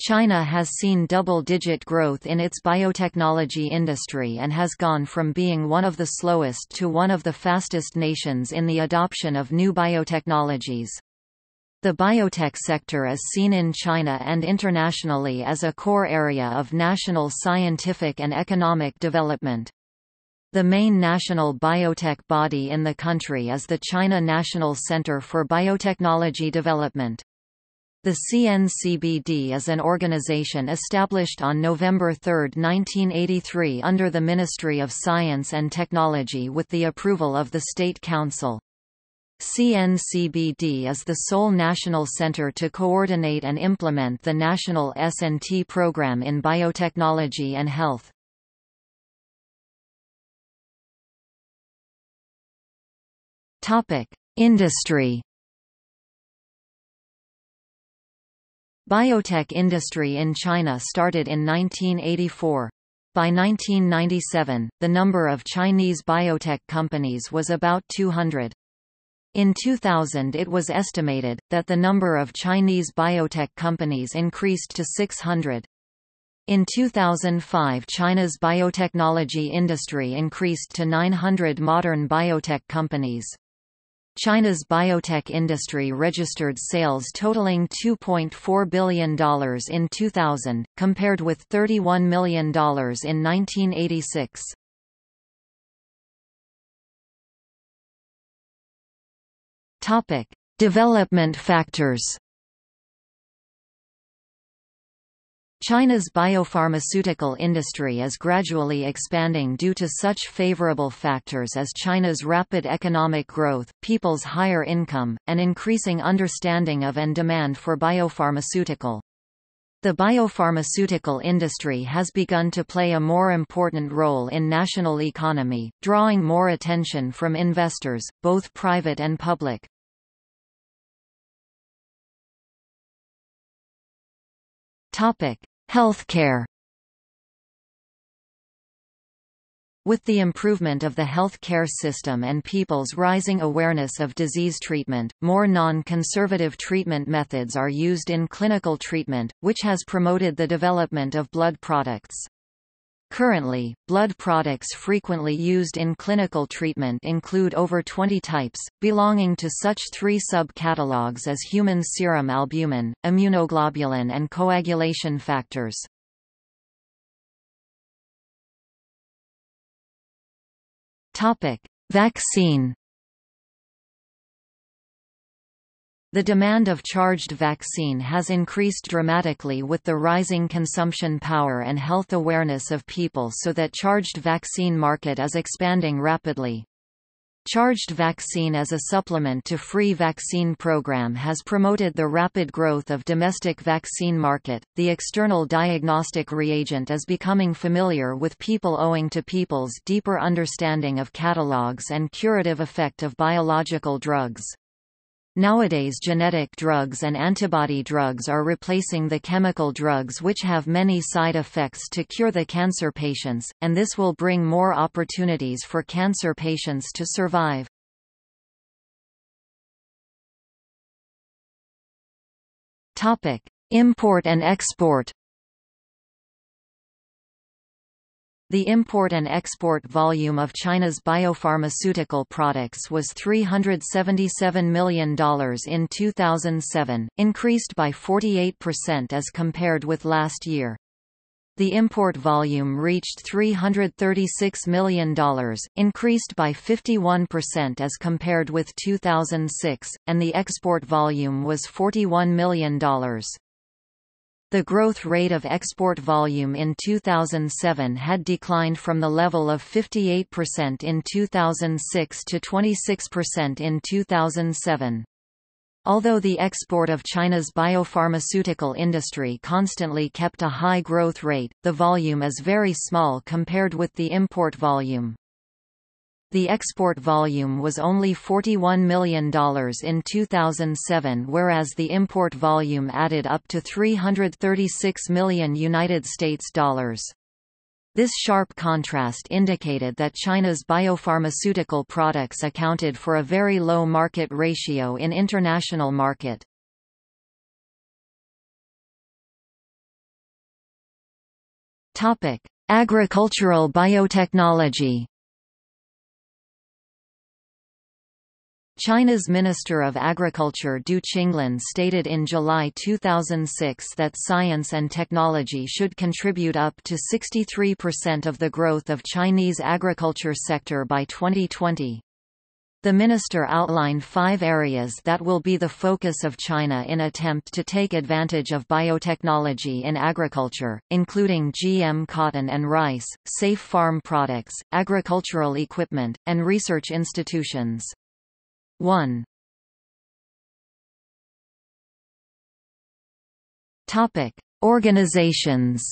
China has seen double-digit growth in its biotechnology industry and has gone from being one of the slowest to one of the fastest nations in the adoption of new biotechnologies. The biotech sector is seen in China and internationally as a core area of national scientific and economic development. The main national biotech body in the country is the China National Center for Biotechnology Development. The CNCBD is an organization established on November 3, 1983 under the Ministry of Science and Technology with the approval of the State Council. CNCBD is the sole national center to coordinate and implement the national S&T program in biotechnology and health. Industry Biotech industry in China started in 1984. By 1997, the number of Chinese biotech companies was about 200. In 2000 it was estimated, that the number of Chinese biotech companies increased to 600. In 2005 China's biotechnology industry increased to 900 modern biotech companies. China's biotech industry registered sales totaling $2.4 billion in 2000, compared with $31 million in 1986. Topic: Development factors. China's biopharmaceutical industry is gradually expanding due to such favorable factors as China's rapid economic growth, people's higher income, and increasing understanding of and demand for biopharmaceutical. The biopharmaceutical industry has begun to play a more important role in national economy, drawing more attention from investors, both private and public. Topic: Healthcare With the improvement of the health care system and people's rising awareness of disease treatment, more non-conservative treatment methods are used in clinical treatment, which has promoted the development of blood products. Currently, blood products frequently used in clinical treatment include over 20 types, belonging to such three sub-catalogues as human serum albumin, immunoglobulin and coagulation factors. Vaccine The demand of charged vaccine has increased dramatically with the rising consumption power and health awareness of people so that charged vaccine market is expanding rapidly. Charged vaccine as a supplement to free vaccine program has promoted the rapid growth of domestic vaccine market. The external diagnostic reagent is becoming familiar with people owing to people's deeper understanding of catalogs and curative effect of biological drugs. Nowadays genetic drugs and antibody drugs are replacing the chemical drugs which have many side effects to cure the cancer patients, and this will bring more opportunities for cancer patients to survive. Import and export The import and export volume of China's biopharmaceutical products was $377 million in 2007, increased by 48% as compared with last year. The import volume reached $336 million, increased by 51% as compared with 2006, and the export volume was $41 million. The growth rate of export volume in 2007 had declined from the level of 58% in 2006 to 26% in 2007. Although the export of China's biopharmaceutical industry constantly kept a high growth rate, the volume is very small compared with the import volume. The export volume was only $41 million in 2007 whereas the import volume added up to 336 million United States dollars. This sharp contrast indicated that China's biopharmaceutical products accounted for a very low market ratio in international market. Agricultural biotechnology. China's Minister of Agriculture Du Qinglin stated in July 2006 that science and technology should contribute up to 63% of the growth of Chinese agriculture sector by 2020. The minister outlined five areas that will be the focus of China in attempt to take advantage of biotechnology in agriculture, including GM cotton and rice, safe farm products, agricultural equipment, and research institutions. 1. Topic: Organizations.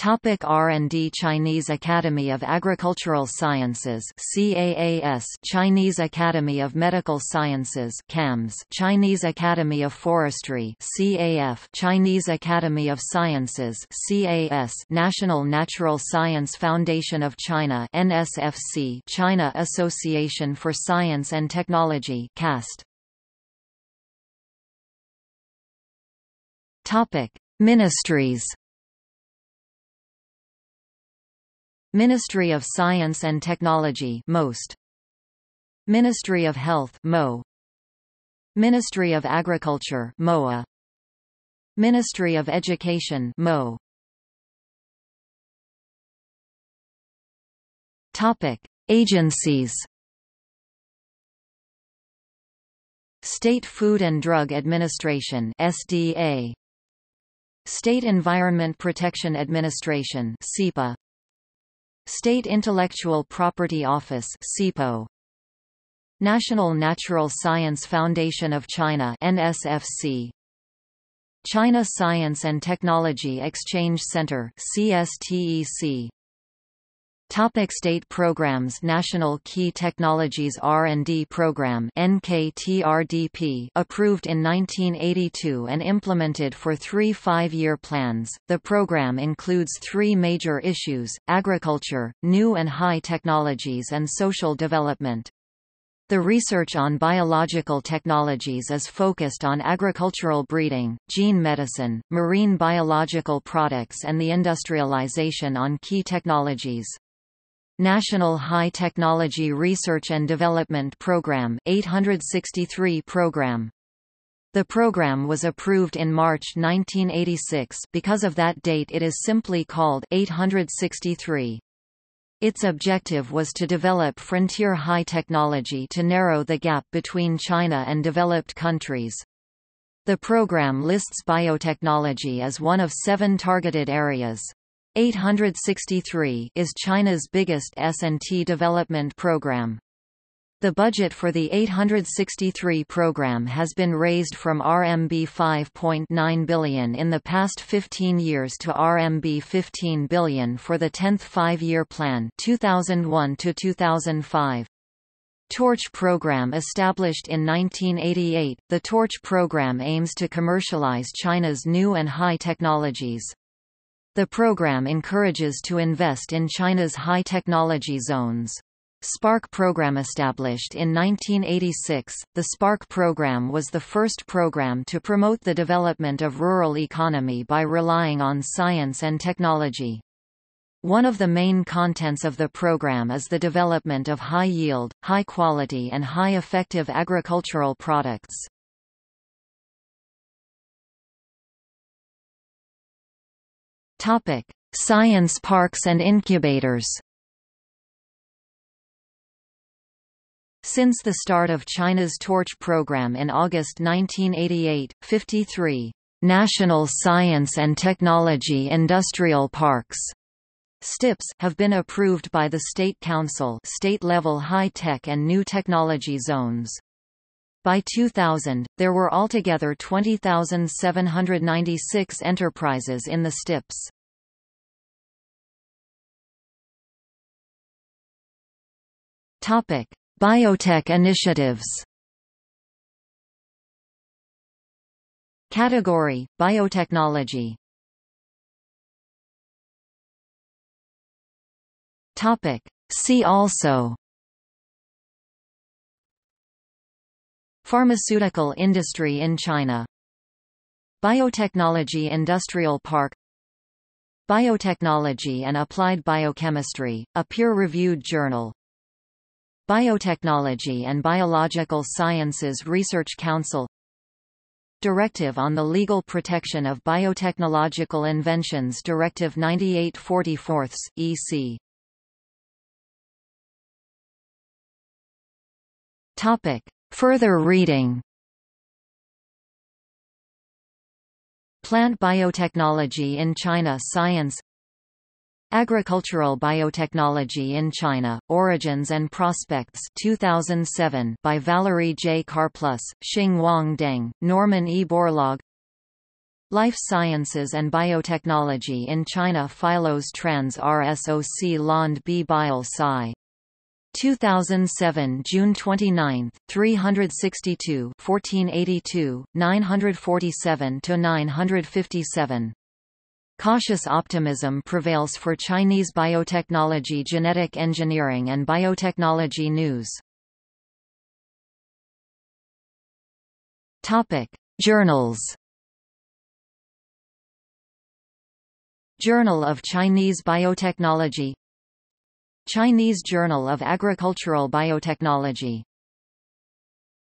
Topic R&D Chinese Academy of Agricultural Sciences CAAS Chinese Academy of Medical Sciences CAMS Chinese Academy of Forestry CAF Chinese Academy of Sciences CAS National Natural Science Foundation of China NSFC China Association for Science and Technology CAST Topic Ministries Ministry of Science and Technology most. Ministry of Health MO. Ministry of Agriculture MOA. Ministry of Education MO. Topic Agencies. State Food and Drug Administration SDA State Environment Protection Administration SEPA State Intellectual Property Office SIPO National Natural Science Foundation of China NSFC China Science and Technology Exchange Center CSTEC Topic state programs National Key Technologies R&D Program NKTRDP approved in 1982 and implemented for three five-year plans. The program includes three major issues, agriculture, new and high technologies and social development. The research on biological technologies is focused on agricultural breeding, gene medicine, marine biological products and the industrialization on key technologies. National High Technology Research and Development Program 863 program. The program was approved in March 1986 because of that date it is simply called 863. Its objective was to develop frontier high technology to narrow the gap between China and developed countries. The program lists biotechnology as one of seven targeted areas. 863 is China's biggest S&T development program. The budget for the 863 program has been raised from RMB 5.9 billion in the past 15 years to RMB 15 billion for the 10th five-year plan 2001 to 2005. Torch program established in 1988, the Torch program aims to commercialize China's new and high technologies. The program encourages to invest in China's high-technology zones. Spark program established in 1986, the Spark program was the first program to promote the development of rural economy by relying on science and technology. One of the main contents of the program is the development of high-yield, high-quality and high-effective agricultural products. Topic: Science parks and incubators. Since the start of China's Torch program in August 1988, 53 National Science and Technology Industrial Parks STIPs have been approved by the State Council state-level high-tech and new technology zones. By 2000, there were altogether 20,796 enterprises in the STIPs. Topic: Biotech initiatives. Category: Biotechnology. Topic: See also Pharmaceutical industry in China. Biotechnology Industrial Park Biotechnology and Applied Biochemistry, a peer-reviewed journal. Biotechnology and Biological Sciences Research Council Directive on the Legal Protection of Biotechnological Inventions Directive 9844 EC Topic. Further reading Plant biotechnology in China Science Agricultural Biotechnology in China, Origins and Prospects 2007 by Valerie J. Karplus, Xing Wang Deng, Norman E. Borlaug Life Sciences and Biotechnology in China Philos Trans RSOC Lond B. Bile Sci 2007 June 29, 362 1482, 947 to 957 Cautious optimism prevails for Chinese biotechnology genetic engineering and biotechnology news. Topic: Journals. Journal of Chinese Biotechnology Chinese Journal of Agricultural Biotechnology